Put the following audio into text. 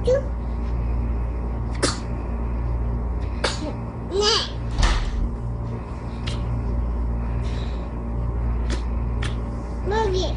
Nah, bagi.